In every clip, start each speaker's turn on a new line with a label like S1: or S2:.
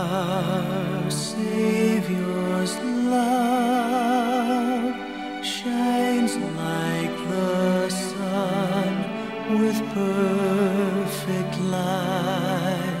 S1: Our Savior's love shines like the sun with perfect light.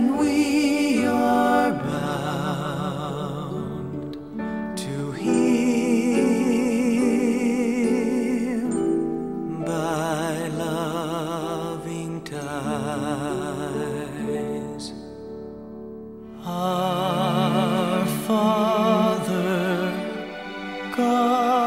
S1: and we are bound to Him by loving ties. Our Father, God.